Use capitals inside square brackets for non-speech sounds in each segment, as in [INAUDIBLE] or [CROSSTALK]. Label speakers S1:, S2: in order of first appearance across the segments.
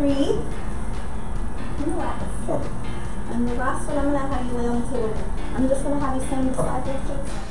S1: Breathe. And relax. And the last one, I'm gonna have you lay on the table. I'm just gonna have you stand beside your face.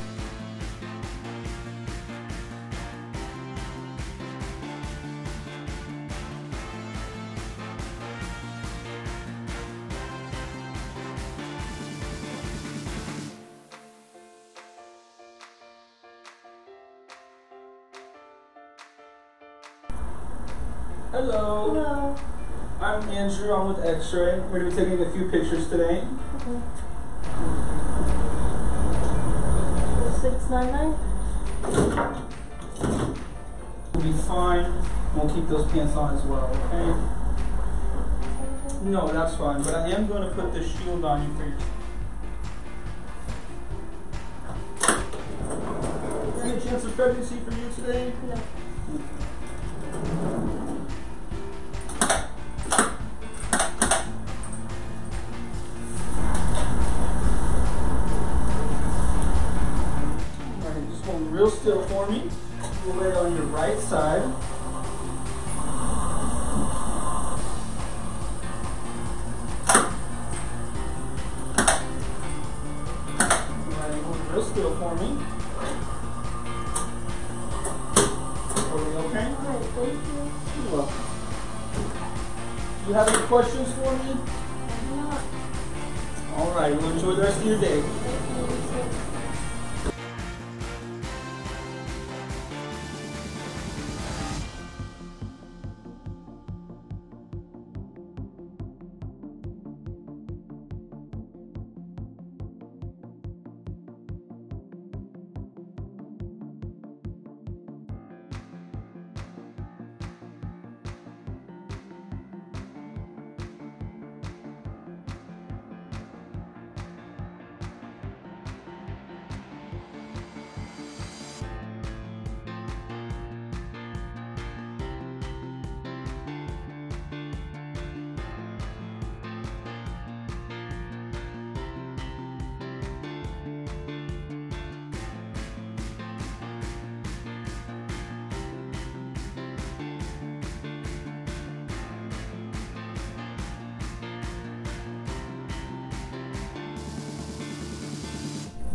S2: Hello.
S1: Hello.
S2: I'm Andrew. I'm with X-Ray. We're gonna be taking a few pictures today.
S1: Okay. Six nine nine.
S2: We'll be fine. We'll keep those pants on as well. Okay? No, that's fine. But I am going to put the shield on you for your. Any chance of pregnancy for you today?
S1: No.
S2: Hold real still for me. We'll lay on your right side. Hold real still for me. Are we okay?
S1: Alright, thank you.
S2: You're welcome. Do you have any questions for me?
S1: No.
S2: Alright, well enjoy the rest of your day.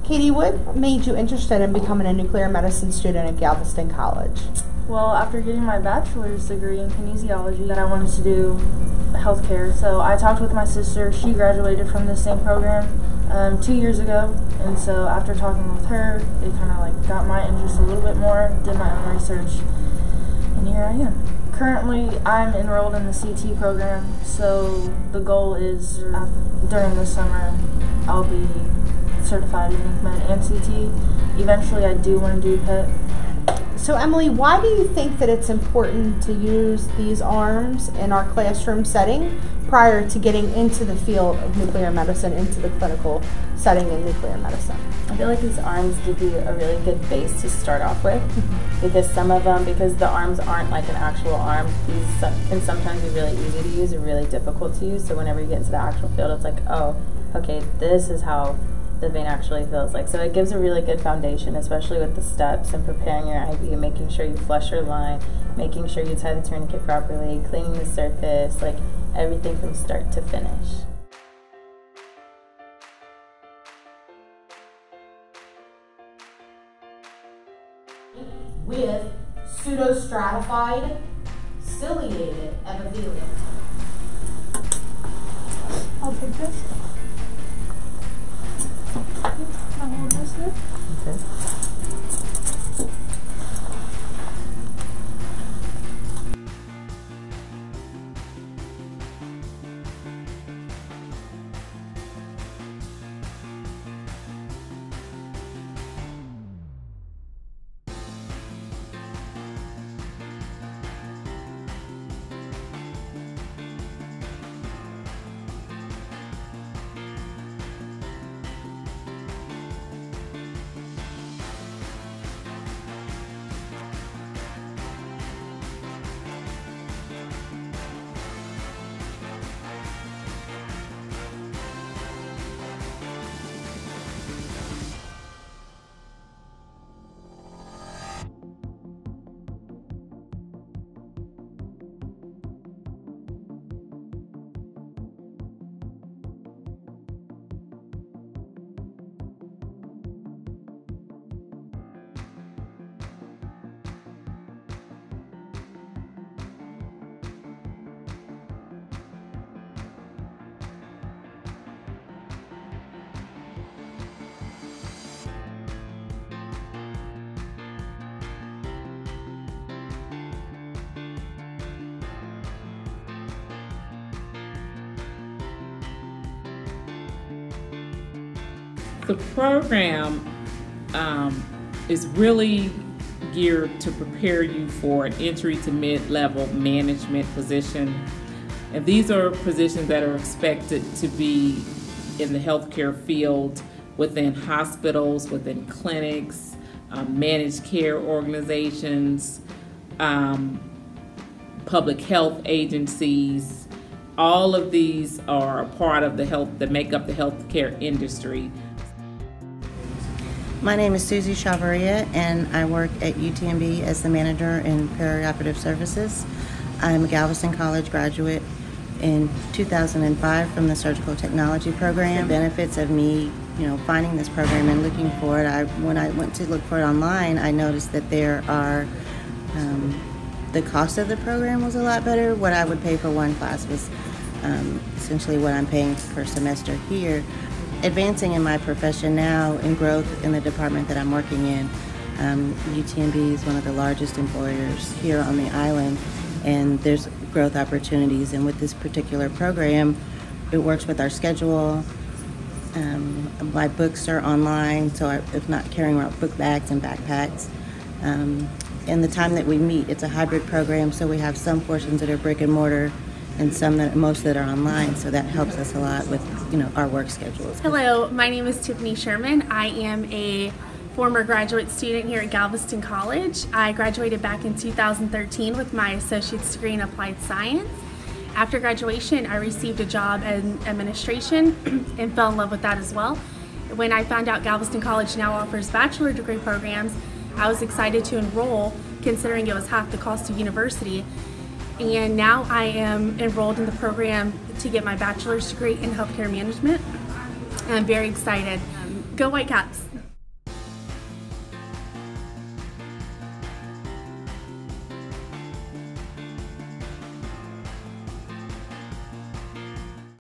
S3: Katie, what made you interested in becoming a nuclear medicine student at Galveston College?
S4: Well, after getting my bachelor's degree in kinesiology, then I wanted to do healthcare. So I talked with my sister. She graduated from the same program um, two years ago, and so after talking with her, it kind of like got my interest a little bit more. Did my own research, and here I am. Currently, I'm enrolled in the CT program. So the goal is uh, during the summer, I'll be certified nuke med and CT. Eventually, I do want to do PET.
S3: So, Emily, why do you think that it's important to use these arms in our classroom setting prior to getting into the field of nuclear medicine, into the clinical setting in nuclear medicine?
S5: I feel like these arms give you a really good base to start off with mm-hmm. because some of them, because the arms aren't like an actual arm, these can sometimes be really easy to use and really difficult to use. So whenever you get into the actual field, it's like, oh, okay, this is how the vein actually feels like. So it gives a really good foundation, especially with the steps and preparing your IV making sure you flush your line, making sure you tie the tourniquet properly, cleaning the surface, like everything from start to finish.
S3: With pseudostratified ciliated epithelium.
S4: I'll take this.
S6: The program um, is really geared to prepare you for an entry to mid-level management position. And these are positions that are expected to be in the healthcare field within hospitals, within clinics, um, managed care organizations, um, public health agencies. All of these are a part of the health that make up the healthcare industry.
S7: My name is Susie Chavaria, and I work at UTMB as the manager in perioperative services. I'm a Galveston College graduate in 2005 from the surgical technology program. The benefits of me, you know, finding this program and looking for it. I when I went to look for it online, I noticed that there are um, the cost of the program was a lot better. What I would pay for one class was um, essentially what I'm paying per semester here advancing in my profession now and growth in the department that I'm working in. Um, UTMB is one of the largest employers here on the island, and there's growth opportunities. And with this particular program, it works with our schedule. Um, my books are online, so I, if not carrying around book bags and backpacks. Um, and the time that we meet, it's a hybrid program, so we have some portions that are brick and mortar and some that most that are online. So that helps us a lot with you know our work schedules.
S8: Hello, my name is Tiffany Sherman. I am a former graduate student here at Galveston College. I graduated back in 2013 with my associate's degree in applied science. After graduation, I received a job in administration [CLEARS THROAT] and fell in love with that as well. When I found out Galveston College now offers bachelor degree programs, I was excited to enroll considering it was half the cost of university and now I am enrolled in the program to get my bachelor's degree in healthcare management. And I'm very excited. Go Whitecaps!